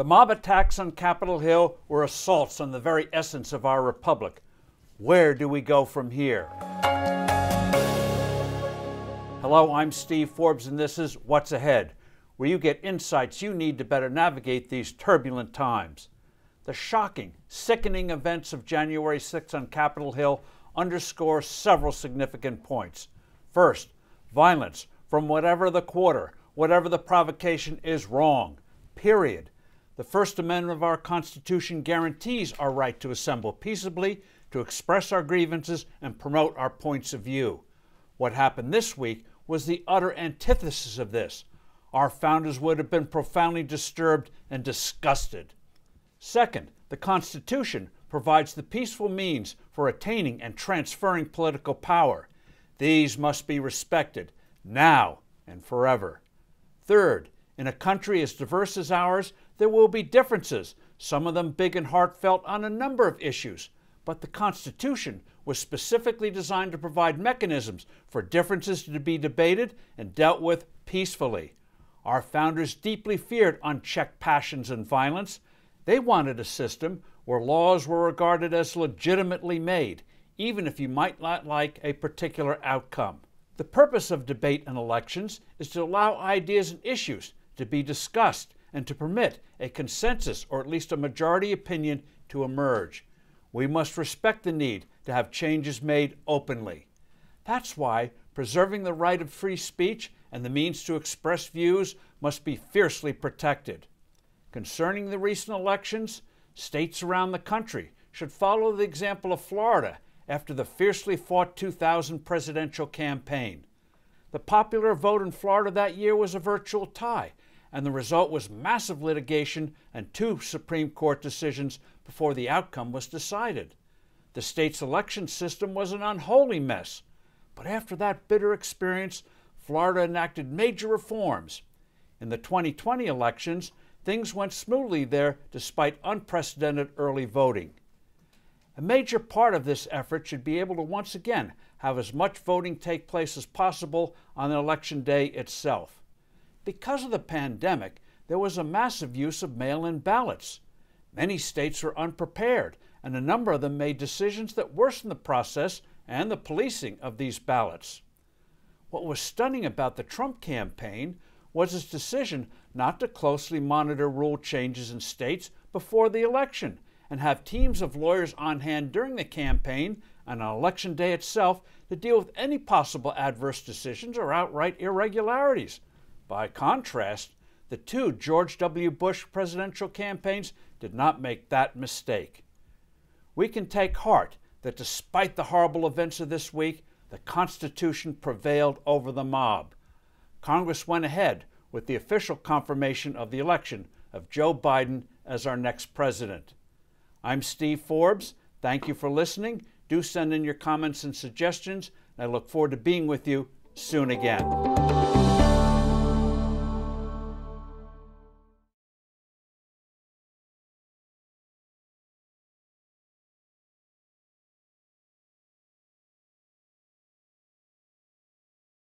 The mob attacks on Capitol Hill were assaults on the very essence of our republic. Where do we go from here? Hello, I'm Steve Forbes, and this is What's Ahead, where you get insights you need to better navigate these turbulent times. The shocking, sickening events of January 6 on Capitol Hill underscore several significant points. First, violence from whatever the quarter, whatever the provocation, is wrong. Period. The First Amendment of our Constitution guarantees our right to assemble peaceably, to express our grievances, and promote our points of view. What happened this week was the utter antithesis of this. Our founders would have been profoundly disturbed and disgusted. Second, the Constitution provides the peaceful means for attaining and transferring political power. These must be respected now and forever. Third, in a country as diverse as ours, there will be differences, some of them big and heartfelt on a number of issues. But the Constitution was specifically designed to provide mechanisms for differences to be debated and dealt with peacefully. Our founders deeply feared unchecked passions and violence. They wanted a system where laws were regarded as legitimately made, even if you might not like a particular outcome. The purpose of debate and elections is to allow ideas and issues to be discussed and to permit a consensus or at least a majority opinion to emerge. We must respect the need to have changes made openly. That's why preserving the right of free speech and the means to express views must be fiercely protected. Concerning the recent elections, states around the country should follow the example of Florida after the fiercely fought 2000 presidential campaign. The popular vote in Florida that year was a virtual tie and the result was massive litigation and two Supreme Court decisions before the outcome was decided. The state's election system was an unholy mess, but after that bitter experience, Florida enacted major reforms. In the 2020 elections, things went smoothly there despite unprecedented early voting. A major part of this effort should be able to once again have as much voting take place as possible on election day itself. Because of the pandemic, there was a massive use of mail in ballots. Many states were unprepared, and a number of them made decisions that worsened the process and the policing of these ballots. What was stunning about the Trump campaign was his decision not to closely monitor rule changes in states before the election and have teams of lawyers on hand during the campaign and on election day itself to deal with any possible adverse decisions or outright irregularities. By contrast, the two George W. Bush presidential campaigns did not make that mistake. We can take heart that despite the horrible events of this week, the Constitution prevailed over the mob. Congress went ahead with the official confirmation of the election of Joe Biden as our next president. I'm Steve Forbes. Thank you for listening. Do send in your comments and suggestions. I look forward to being with you soon again.